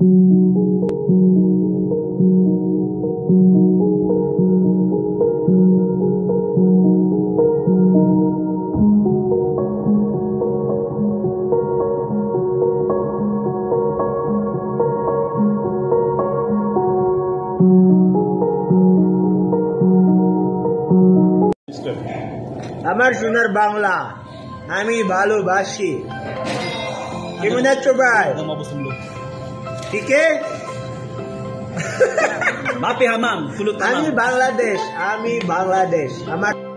আমার সোনার বাংলা আমি ভালোবাসি। কেমন আছো ভাই? Mapi hamam, kulot আমি. বাংলাদেশ আমি বাংলাদেশ আমার